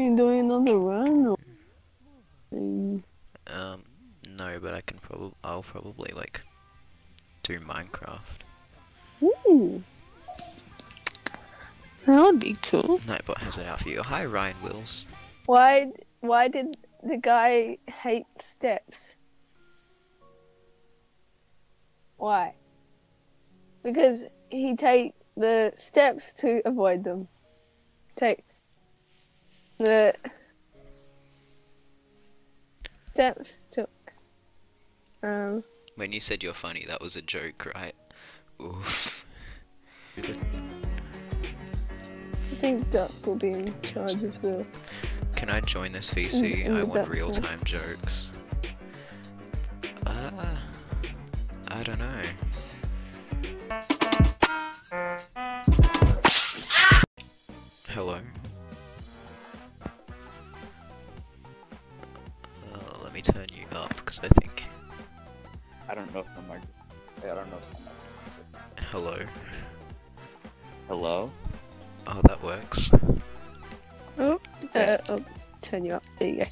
you doing another run? Or... Um, no, but I can probably, I'll probably like do Minecraft. Ooh. That would be cool. Nightbot has it out for you. Hi, Ryan Wills. Why? Why did the guy hate steps? Why? Because he take the steps to avoid them. Take steps to um. When you said you're funny, that was a joke, right? Oof. I think Duck will be in charge of the. Can I join this VC? I want real time jokes. Uh, I don't know. Me turn you up because I think. I don't know if I'm like, I don't know if I'm Hello. hello? Oh, that works. Oh, uh, I'll turn you up. There you go.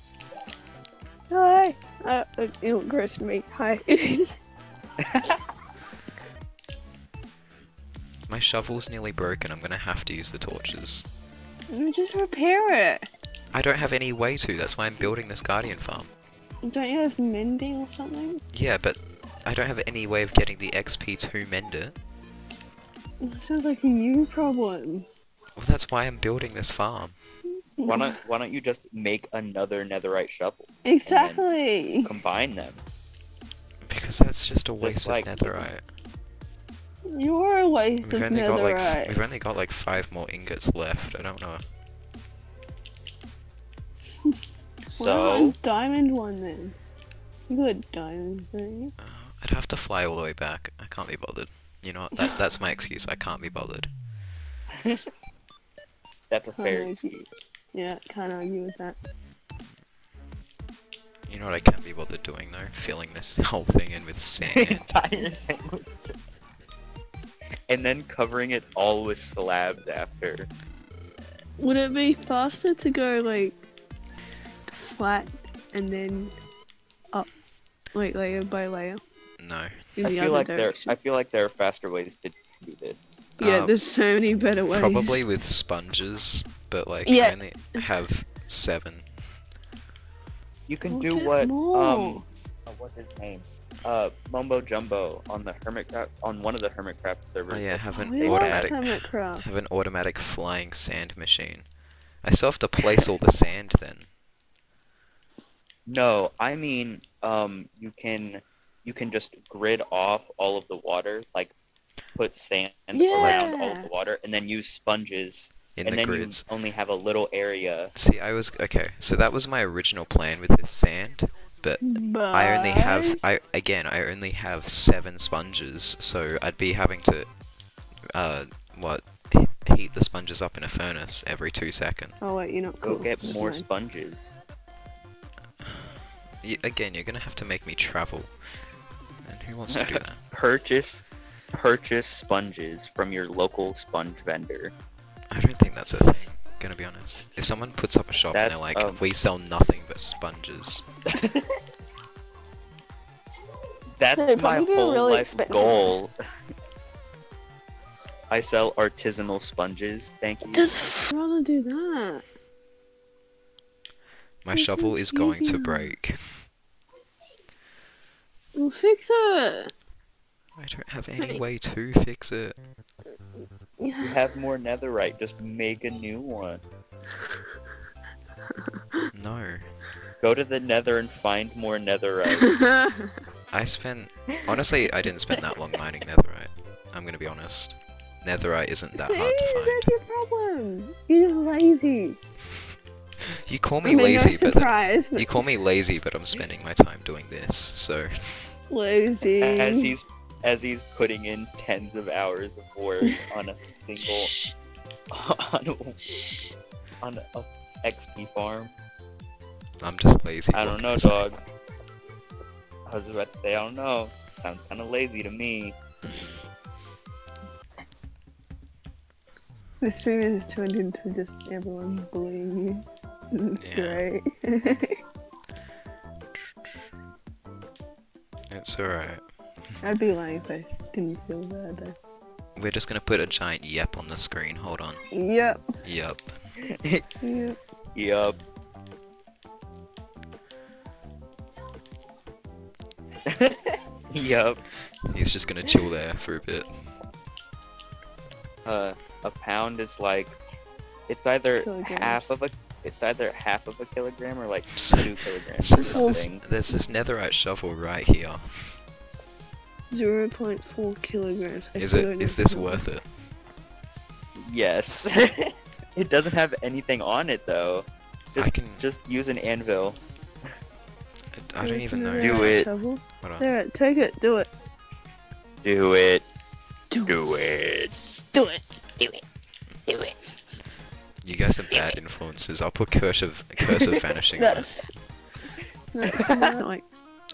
Hi. Uh, uh, you look gross to me. Hi. My shovel's nearly broken. I'm gonna have to use the torches. Just repair it. I don't have any way to. That's why I'm building this guardian farm. Don't you have mending or something? Yeah, but I don't have any way of getting the XP to mend it. That sounds like a new problem. Well, that's why I'm building this farm. Why don't Why don't you just make another netherite shovel? Exactly. Combine them. Because that's just a waste like- of netherite. You're a waste We've of only got like we've only got like five more ingots left. I don't know. So Well, diamond one then. You got diamonds, don't you? Uh, I'd have to fly all the way back. I can't be bothered. You know what? That that's my excuse. I can't be bothered. that's a fair excuse. Yeah, can't argue with that. You know what I can't be bothered doing though? Filling this whole thing in with sand. Entire thing with- sand. and then covering it all with slabs after. Would it be faster to go like flat and then up, like layer by layer no. in I the feel other like there? I feel like there are faster ways to do this. Yeah, Uh, there's so many better ways. Probably with sponges, but like Yeah. I only have seven. You can We'll do get what more. um oh, what's his name? Uh Mumbo Jumbo on the Hermitcraft on one of the Hermit Hermitcraft servers. Oh yeah, have an We want automatic Hermitcraft. have an automatic flying sand machine. I still have to place all the sand then. No, I mean, um, you can you can just grid off all of the water, like put sand around all of the water, and then use sponges, in and the then grids. you only have a little area. See, I was okay. So that was my original plan with this sand. But I only have I again I only have seven sponges, so I'd be having to uh what heat the sponges up in a furnace every two seconds. Oh wait, you're not Go get more Never mind. sponges. Y- again, you're gonna have to make me travel, and who wants to do that? Purchase purchase sponges from your local sponge vendor. I don't think that's a thing. Gonna be honest. If someone puts up a shop and they're like, um, "We sell nothing but sponges," That's They my whole really life expensive. goal. I sell artisanal sponges. Thank you. Just rather do that. My This shovel one's is going to break. We'll fix it. I don't have any Right. way to fix it. You have more netherite. Just make a new one. No. Go to the nether and find more netherite. I spent honestly, I didn't spend that long mining netherite. I'm gonna be honest. Netherite isn't that See, hard to find. that's your problem. You're lazy. You call I me mean, lazy, no but surprise. but you call me lazy, but I'm spending my time doing this. So lazy. as he's as he's putting in tens of hours of work on a single on a, on a XP farm. I'm just lazy. I don't know, dog. I was about to say I don't know. Sounds kind of lazy to me. The stream is turned into just everyone bullying you. Great. It's alright. I'd be lying if I didn't feel bad. Though. We're just gonna put a giant yep on the screen. Hold on. Yep. Yep. Yep. Yep. yup. He's just gonna chill there for a bit. Uh, a pound is like, it's either half of a, it's either half of a kilogram or like two kilograms. So there's this this, thing. there's this netherite shovel right here. Zero point four kilograms. I Is still it? know this worth it? Yes. it doesn't have anything on it though. I can. just use an anvil. I, I don't even know. Do it. shovel? Hold on. There, take it. Do it. Do it. Do, it. Do it. Do it. You guys are bad influences. I'll put curse of curse of vanishing. on it. That's. That's not like.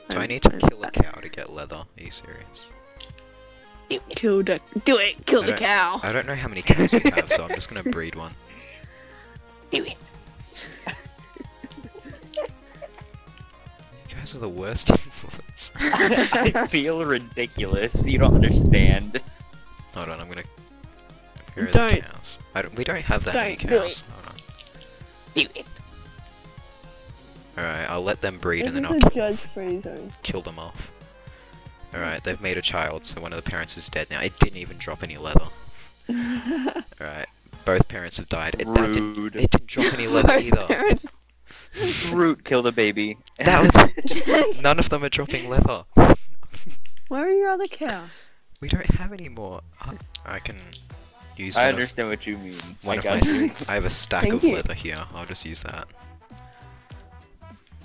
Do I need to kill a cow to get leather? Are you serious? Kill the. Do it. Kill I the cow. I don't know how many cows we have, so I'm just gonna breed one. Do it. You guys are the worst influence. I feel ridiculous. You don't understand. Hold on, I'm gonna. Where are Don't. the cows? I don't, we don't have that many Don't do cows. Hold on. Do it. Alright, I'll let them breed This and then I'll kill, judge-free zone. kill them off. Alright, they've made a child, so one of the parents is dead now. It didn't even drop any leather. Alright, both parents have died. It, that didn't, it didn't drop any leather Both either. parents- Root, kill the baby. That was none of them are dropping leather. Where are your other cows? We don't have any more. I, I can use I one of, understand what you mean. one I of my. got you. s- I have a stack Thank of you. leather here. I'll just use that.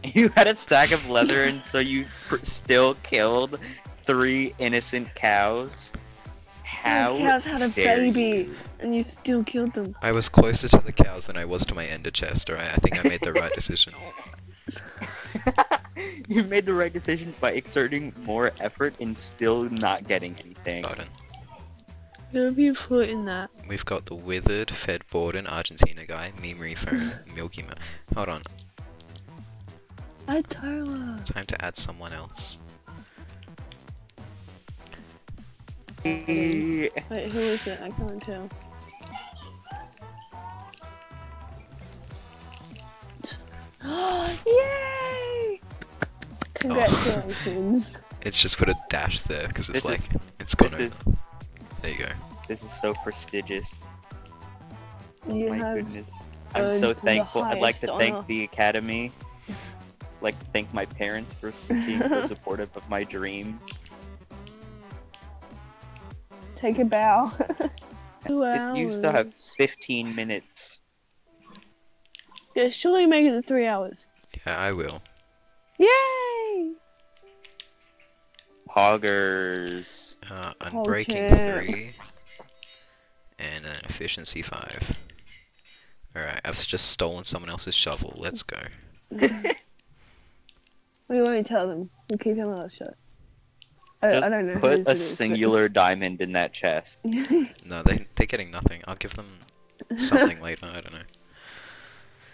You had a stack of leather, and so you pr- still killed three innocent cows. How? Those cows had a dare baby, you. and you still killed them. I was closer to the cows than I was to my ender chest. Alright, I think I made the right decision. you made the right decision by exerting more effort and still not getting anything. Button. Who have you put in that? We've got the withered, fed Borden, Argentina guy, Meme Phone, Milky Mo. Hold on, I Tyler. time to add someone else. Wait, who is it? I can't tell. Yay! Oh. Congratulations. It's just put a dash there because it's This like is- it's gone This over. is There you go. this is so prestigious. Oh you My have goodness. I'm so thankful. I'd like to highest thank honor. the Academy. like to thank my parents for being so supportive of my dreams. take a bow. It- you still have 15 minutes. Yeah, surely make it to three hours. Yeah, I will. Yay! Hoggers. Uh, unbreaking Okay. three, and an efficiency five. All right, I've just stolen someone else's shovel. Let's go. We won't tell them. We'll keep our mouth shut. I, Just I don't know. Put a is, but- singular diamond in that chest. No, they they're getting nothing. I'll give them something later. I don't know.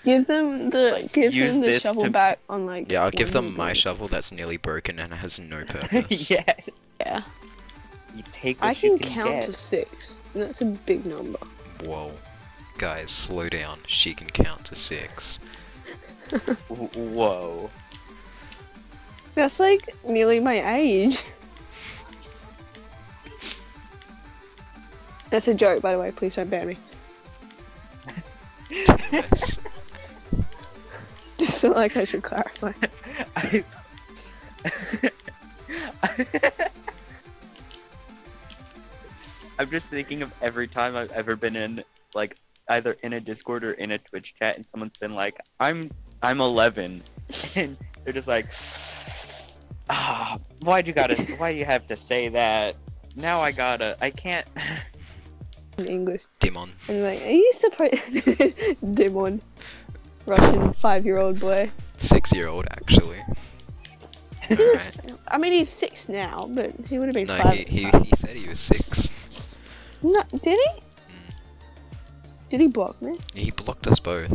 Give them the Like, give use them the this shovel to- back on like. Yeah, I'll give one them my minute. shovel that's nearly broken and has no purpose. yes. Yeah, You take what I you can can count get. to six. and That's a big number. Whoa. Guys, slow down. She can count to six. Whoa. That's like nearly my age. That's a joke, by the way. Please don't ban me. Yes. Just feel like I should clarify. I... I'm just thinking of every time I've ever been in, like, either in a Discord or in a Twitch chat, and someone's been like, "I'm I'm 11," and they're just like, "Ah, why'd you gotta? Why you have to say that? Now I gotta. I can't." In English. Dimon. And like, are you surprised? Demon. Russian five-year-old boy. Six year old, actually. He was, Alright. I mean, he's six now, but he would have been No, five. he, he, he said he was six. No, did he? Mm. Did he block me? He blocked us both.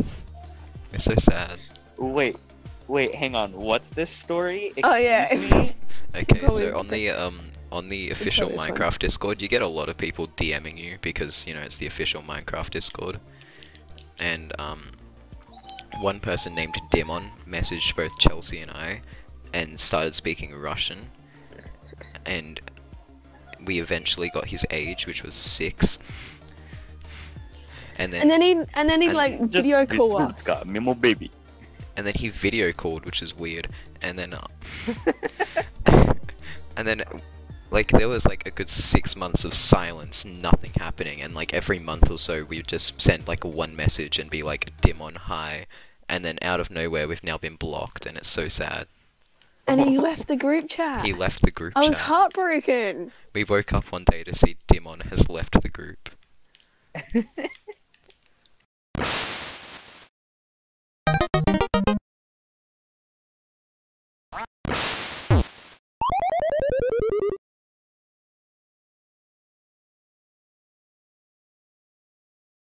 It's so sad. Wait, wait, hang on. What's this story? Oh, yeah. Me? Okay, so on the um on the official this one. Minecraft Discord, you get a lot of people DMing you because you know it's the official Minecraft Discord, and um one person named Demon messaged both Chelsea and I, and started speaking Russian, and we eventually got his age, which was six. And then, And then he and then he And like Just video this call fruit's us. got me, baby. and then he video called, which is weird. And then, uh, and then, like there was like a good six months of silence, nothing happening, and like every month or so we would just send like one message and be like dim on hi, and then out of nowhere we've now been blocked, and it's so sad. And he left the group chat. He left the group I was chat. heartbroken. We woke up one day to see Dimon has left the group.